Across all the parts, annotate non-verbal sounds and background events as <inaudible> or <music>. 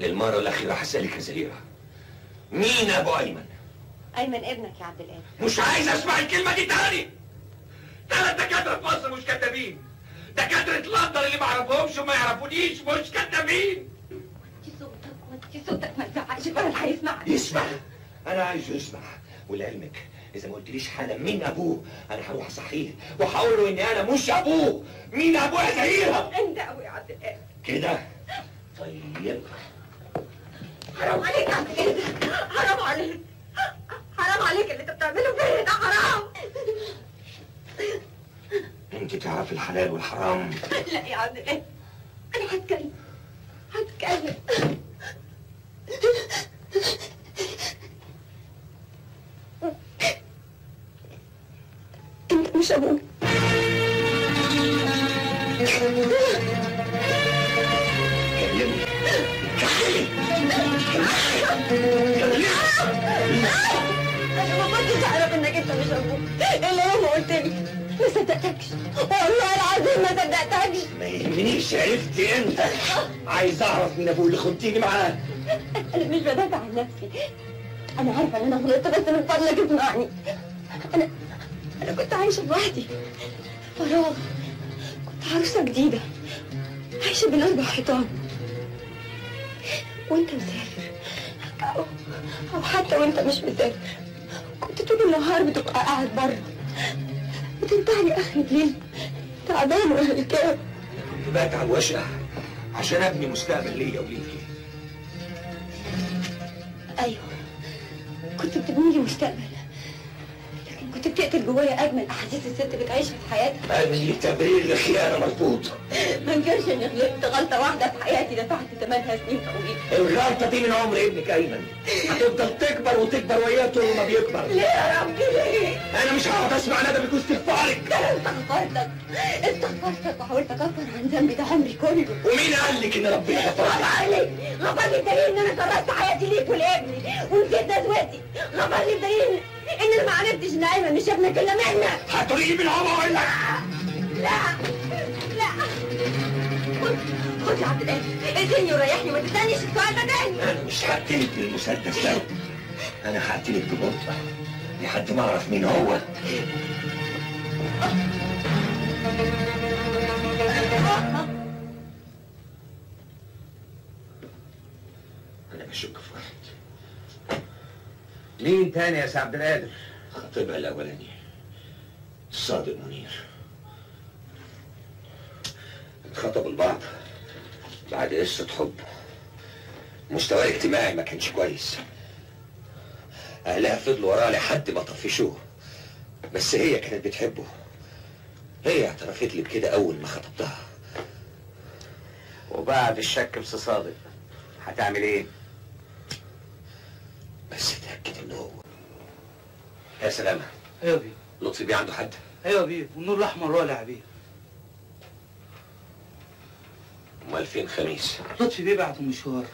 للمرة الأخيرة هسألك يا زهيرة مين أبو أيمن؟ أيمن ابنك يا عبد القادر مش عايز أسمع الكلمة دي تاني. ثلاث دكاترة في مصر مش كدابين دكاترة لندن اللي ما يعرفوهمش وما يعرفونيش مش كدابين وطي صوتك وطي صوتك ما تزعقش الولد هيسمعك يسمع أنا عايزه يسمع. ولعلمك إذا ما قلتليش حالا مين أبوه أنا هروح أصحيه وهقول له إني أنا مش أبوه. مين أبوه يا زهيرة؟ انت أبويا يا عبد القادر كده؟ طيب. حرام عليك يا القادر حرام عليك. حرام عليك اللي انت بتعمله فيا ده حرام. أنت تعرف الحلال والحرام. لا يا عبد القادر أنا هتكلم هتكلم. انت مش أبوك. أنا انت مش عايز اعرف مين ابوه اللي خنتيني معاه أنا مش بدافع عن نفسي أنا عارفه ان أنا غلطت بس من فضلك اسمعني أنا أنا كنت عايشه لوحدي فراغ كنت عروسه جديده عايشه بين أربع حيطان وانت مسافر. أو, أو حتى وانت مش مسافر. كنت طول النهار بتبقى قاعد بره بتنتهي اخر الليل. تعبان وهلكان كنت بتعب واشقى عشان أبني مستقبل ليا وليكي. أيوه. كنت بتبني لي مستقبل. كنت بتقتل جوايا اجمل أحاسيس الست بتعيشها في حياتها انهي تبرير لخيانه مظبوط <laughs> ما انكرش إني غلطت غلطة واحدة في حياتي دفعت ثمنها سنين طويلة. الغلطة دي من عمر ابنك أيمن. هتفضل تكبر وتكبر وياه طول ما بيكبر. <laughs> ليه يا ربي؟ ليه؟ أنا مش هقعد أسمع ندمك واستغفارك ده أنا استغفرتك. استغفرتك وحاولت أكفر عن ذنبي ده عمري كله. ومين قال لك إن ربنا غفر غفر عليك غفر لي بدليل إن أنا كرست حياتي ليك ولابني ونسيت نزوتي غفر لي بدليل إن أنا ما عرفتش ان ايمن مش ابنك الا منك هتقولي من عمر ولا لا لا خد خد يا عبد القادر اديني وريحني ما تستنيش السؤال ده تاني أنا مش هقتلك بالمسدس ده. أنا هقتلك ببطء لحد ما أعرف مين هو. مين تاني يا سي عبد القادر؟ خطيبها الاولاني صادق منير. اتخطبوا لبعض بعد قصة حب مستواه الاجتماعي ما كانش كويس. أهلها فضلوا وراه لحد ما طفشوه. بس هي كانت بتحبه. هي اعترفت لي بكده أول ما خطبتها. وبعد الشك في صادق. هتعمل إيه؟ بس اتأكد إنه هو يا سلامة. أيوه بيه. لطفي بيه عنده حد؟ أيوه بيه. والنور الأحمر والع بيه أمال فين خميس؟ لطفي بيه بعته مشوار.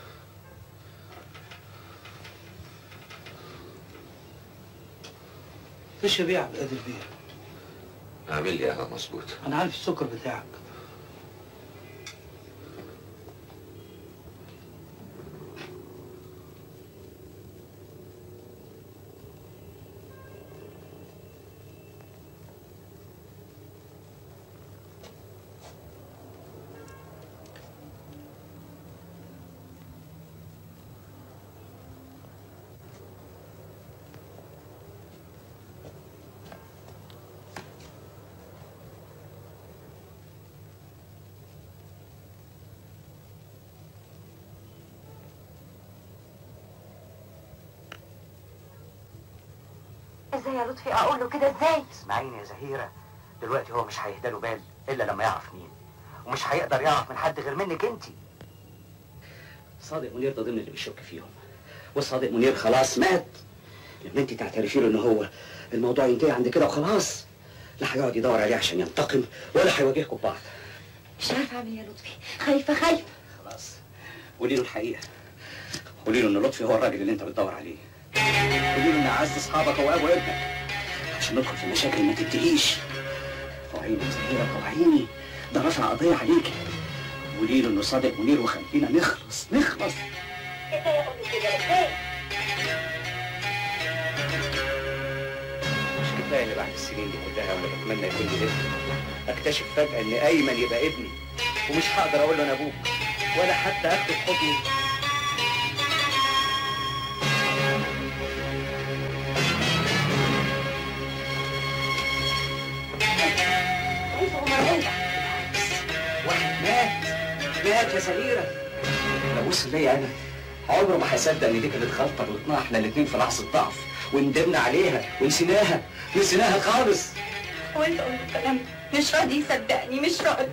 فيش يا بيه عبد القادر بيه. اعمل لي قهوة مظبوط. أنا عارف السكر بتاعك. إزاي يا لطفي؟ أقول له كده إزاي؟ اسمعيني يا زهيرة دلوقتي هو مش هيهدى له بال إلا لما يعرف مين ومش هيقدر يعرف من حد غير منك انت صادق منير ده ضمن اللي بيشك فيهم. وصادق منير خلاص مات. لما انت تعترفي له إن هو الموضوع ينتهي عند كده وخلاص لا هيقعد يدور عليه عشان ينتقم ولا هيواجهكم ببعض مش عارفة أعمل إيه يا لطفي. خايفة خايفة. خلاص. قولي له الحقيقة. قولي له إن لطفي هو الراجل اللي انت بتدور عليه. قولي لي عز أصحابك وابو ابنك. عشان ندخل في مشاكل ما تديهيش. طوعيني زهيرة طوعيني ده رفع قضية عليكي قولي له إنه صادق منير وخلينا نخلص نخلص. انت يا ابني كده إزاي؟ مش كفاية اللي بعد السنين دي كلها وأنا بتمنى يكون لي أكتشف فجأة ان ايمن يبقى ابني. ومش هقدر أقول له أنا أبوك. ولا حتى اخد حضني انت واحد مات مات يا سميرة أنا بص ليا أنا عمره ما هيصدق ان دي كانت غلطه غلطناها إحنا الاثنين في لحظه ضعف وندمنا عليها ونسيناها نسيناها خالص وانت قلت الكلام. مش راضي يصدقني مش راضي